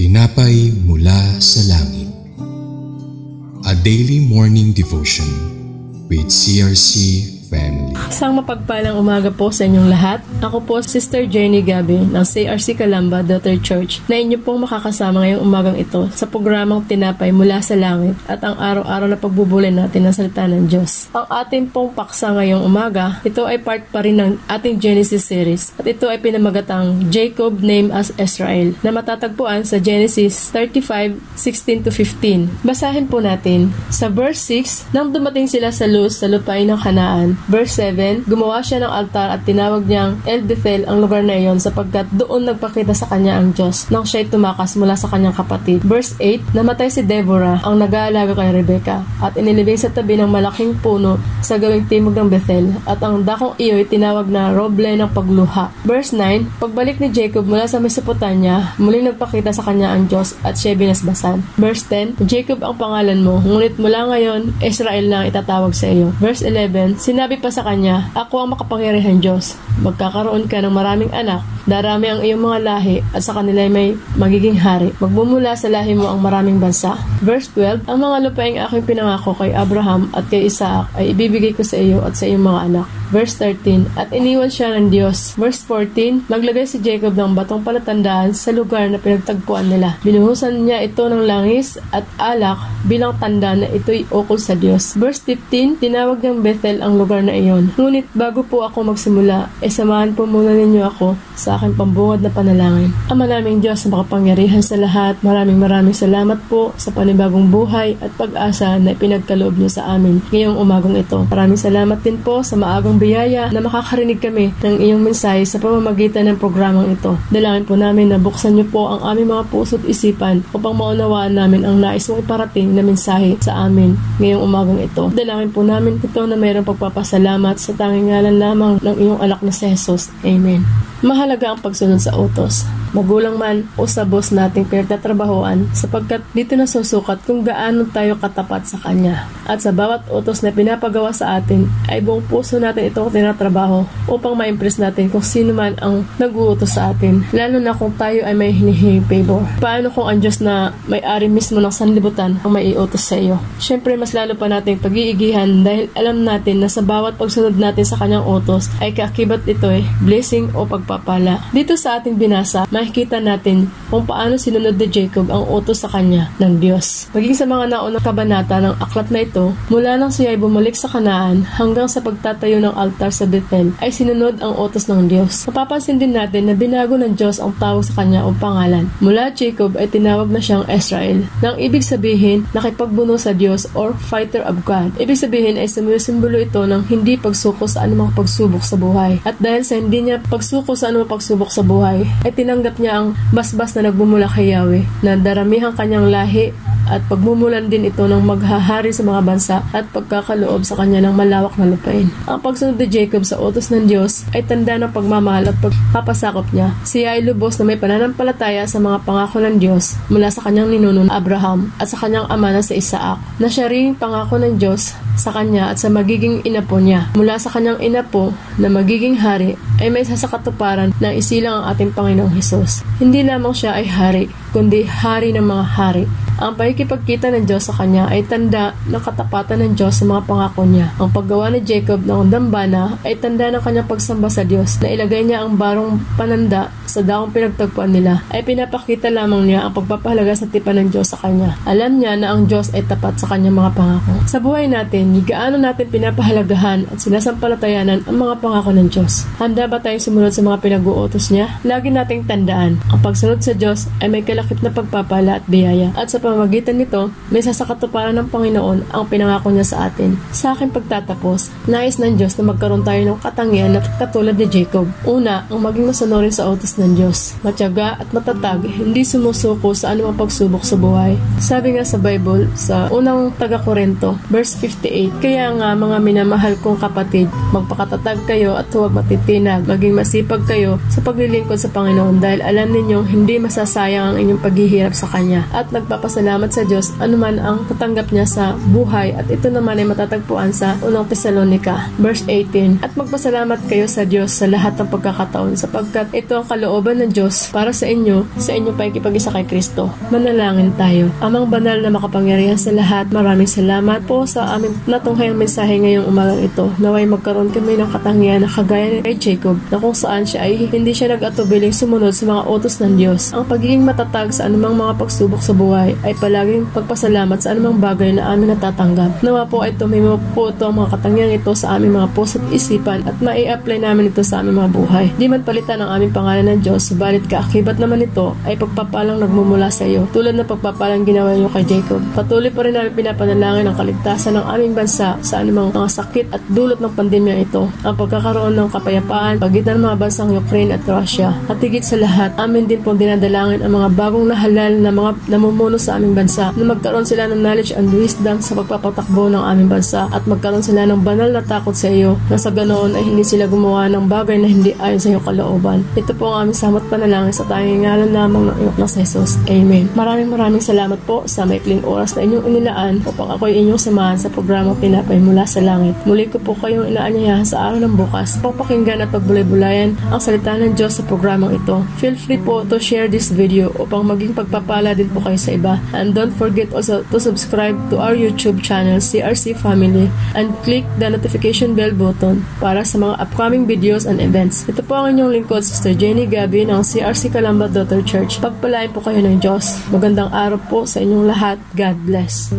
Tinapay mula sa langit. A daily morning devotion with CRC family. Isang mapagpalang umaga po sa inyong lahat. Ako po Sister Jenny Gabi ng CRC Calamba Daughter Church na inyo pong makakasama ngayong umagang ito sa programang Tinapay mula sa langit at ang araw-araw na pagbubulin natin ng salita ng Diyos. Ang ating pong paksa ngayong umaga, ito ay part pa rin ng ating Genesis series at ito ay pinamagatang Jacob named as Israel na matatagpuan sa Genesis 35, 16 to 15. Basahin po natin sa verse 6, nang dumating sila sa Luz sa lupain ng Kanaan, Verse 7, gumawa siya ng altar at tinawag niyang El Bethel ang lugar na iyon sapagkat doon nagpakita sa kanya ang Diyos nang siya'y tumakas mula sa kanyang kapatid. Verse 8, namatay si Deborah ang nag-aalaga kay Rebecca at inilibing sa tabi ng malaking puno sa gawing timog ng Bethel at ang dakong iyo'y tinawag na roble ng pagluha. Verse 9, pagbalik ni Jacob mula sa Mesopotamia, muling nagpakita sa kanya ang Diyos at siya binasbasan. Verse 10, Jacob ang pangalan mo, ngunit mula ngayon, Israel na itatawag sa iyo. Verse 11, sinabi Sinabi pa sa kanya, Ako ang makapangyarihan Diyos. Magkakaroon ka ng maraming anak, darami ang iyong mga lahi, at sa kanila may magiging hari. Magmumula sa lahi mo ang maraming bansa. Verse 12, Ang mga lupaing aking pinangako kay Abraham at kay Isaac ay ibibigay ko sa iyo at sa iyong mga anak. Verse 13, At iniwan siya ng Diyos. Verse 14, Naglagay si Jacob ng batong palatandaan sa lugar na pinagtagpuan nila. Binuhusan niya ito ng langis at alak bilang tanda na ito'y ukol sa Diyos. Verse 15, Tinawag ng Bethel ang lugar na iyon. Ngunit bago po ako magsimula, e samahan po muna ninyo ako sa aking pambungad na panalangin. Ama naming Diyos na makapangyarihan sa lahat, maraming maraming salamat po sa panibagong buhay at pag-asa na ipinagkaloob niyo sa amin ngayong umagang ito. Maraming salamat din po sa maagang biyaya na makakarinig kami ng iyong mensahe sa pamamagitan ng programang ito. Dalangin po namin na buksan niyo po ang aming mga puso't isipan upang maunawaan namin ang nais mong iparating na mensahe sa amin ngayong umagang ito. Dalangin po namin ito na mayroong pagpapasalamat sa tanging ngalan lamang ng iyong alak na si Jesus. Amen. Mahalaga ang pagsunod sa utos, magulang man o sa boss nating pinagtatrabahoan sapagkat dito na susukat kung gaano tayo katapat sa Kanya. At sa bawat utos na pinapagawa sa atin ay buong puso natin itong tinatrabaho upang ma-impress natin kung sino man ang nag-uutos sa atin, lalo na kung tayo ay may hinihinging favor. Paano kung ang Diyos na may-ari mismo ng sanlibutan ang may iutos sa iyo? Siyempre, mas lalo pa nating pag-iigihan dahil alam natin na sa bawat pagsunod natin sa Kanyang utos ay kaakibat ito ay blessing o pag pagpapala. Dito sa ating binasa, makikita natin kung paano sinunod ni Jacob ang utos sa kanya ng Diyos. Maging sa mga naunang kabanata ng aklat na ito, mula nang siya ay bumalik sa Kanaan hanggang sa pagtatayo ng altar sa Bethel, ay sinunod ang utos ng Diyos. Mapapansin din natin na binago ng Diyos ang tawag sa kanya o pangalan. Mula Jacob ay tinawag na siyang Israel, nang ibig sabihin nakipagbuno sa Diyos or fighter of God. Ibig sabihin ay sumisimbolo ito ng hindi pagsuko sa anumang pagsubok sa buhay. At dahil sa hindi niya pagsuko sa anumang pagsubok sa buhay, ay tinanggap niya ang basbas na nagbumula kay Yahweh, na daramihang kanyang lahi at pagmumulan din ito ng maghahari sa mga bansa at pagkakaloob sa kanya ng malawak na lupain. Ang pagsunod ni Jacob sa utos ng Diyos ay tanda ng pagmamahal at pagpapasakop niya. Siya ay lubos na may pananampalataya sa mga pangako ng Diyos mula sa kanyang ninuno Abraham at sa kanyang ama na sa Isaac, na siya ring pangako ng Diyos sa kanya at sa magiging inapo niya. Mula sa kanyang inapo na magiging hari ay may sasakatuparan na isilang ang ating Panginoong Hesus. Hindi lamang siya ay hari, kundi hari ng mga hari. Ang pakikipagkita ng Diyos sa kanya ay tanda ng katapatan ng Diyos sa mga pangako niya. Ang paggawa ni Jacob ng dambana ay tanda ng kanyang pagsamba sa Diyos na ilagay niya ang barong pananda sa daong pinagtagpuan nila ay pinapakita lamang niya ang pagpapahalaga sa tipan ng Diyos sa kanya. Alam niya na ang Diyos ay tapat sa kanyang mga pangako. Sa buhay natin, gaano natin pinapahalagahan at sinasampalatayanan ang mga pangako ng Diyos. Handa ba tayong sumunod sa mga pinag-uutos niya? Lagi nating tandaan, ang pagsunod sa Diyos ay may kalakip na pagpapala at biyaya at sa pamamagitan nito, may sasakatuparan ng Panginoon ang pinangako niya sa atin. Sa aking pagtatapos, nais ng Diyos na magkaroon tayo ng katangian na katulad ni Jacob. Una, ang maging masunurin sa utos ng Diyos. Matyaga at matatag, hindi sumusuko sa anumang pagsubok sa buhay. Sabi nga sa Bible, sa unang taga-Korento, verse 58, Kaya nga mga minamahal kong kapatid, magpakatatag kayo at huwag matitinag, maging masipag kayo sa paglilingkod sa Panginoon dahil alam ninyong hindi masasayang ang inyong paghihirap sa Kanya at nagpapasalamat magpasalamat sa Diyos anuman ang tatanggap niya sa buhay at ito naman ay matatagpuan sa unang Tesalonika, verse 18. At magpasalamat kayo sa Diyos sa lahat ng pagkakataon sapagkat ito ang kalooban ng Diyos para sa inyo, sa inyo pa ikipag-isa kay Kristo. Manalangin tayo. Amang banal na makapangyarihan sa lahat, maraming salamat po sa aming natunghayang mensahe ngayong umagang ito. Naway magkaroon kami ng katangian na kagaya ni kay Jacob na kung saan siya ay hindi siya nag-atubiling sumunod sa mga utos ng Diyos. Ang pagiging matatag sa anumang mga pagsubok sa buhay ay palaging pagpasalamat sa anumang bagay na aming natatanggap. Nawa po ay tumimo po ito ang mga katangian ito sa aming mga puso at isipan at mai-apply namin ito sa aming mga buhay. Di man palitan ang aming pangalan ng Diyos, subalit kaakibat naman ito ay pagpapalang nagmumula sa iyo, tulad ng pagpapalang ginawa niyo kay Jacob. Patuloy pa rin namin pinapanalangin ang kaligtasan ng aming bansa sa anumang mga sakit at dulot ng pandemya ito, ang pagkakaroon ng kapayapaan pagitan ng mga bansang Ukraine at Russia. At higit sa lahat, amin din pong dinadalangin ang mga bagong nahalal na mga namumuno sa aming bansa na magkaroon sila ng knowledge and wisdom sa pagpapatakbo ng aming bansa at magkaroon sila ng banal na takot sa iyo na sa ganoon ay hindi sila gumawa ng bagay na hindi ayon sa iyong kalooban. Ito po ang aming samot panalangin sa tanging ngalan lamang ng iyong na sa Jesus. Amen. Maraming maraming salamat po sa maikling oras na inyong inilaan upang ako ay inyong samahan sa programang Pinapay mula sa langit. Muli ko po kayong inaanyayahan sa araw ng bukas papakinggan at pagbulay-bulayan ang salita ng Diyos sa programang ito. Feel free po to share this video upang maging pagpapala din po kayo sa iba. And don't forget also to subscribe to our YouTube channel, CRC Family, and click the notification bell button para sa mga upcoming videos and events. Ito po ang inyong lingkod, Sister Jenny Gabi ng CRC Calamba Daughter Church. Pagpalain po kayo ng Diyos. Magandang araw po sa inyong lahat. God bless.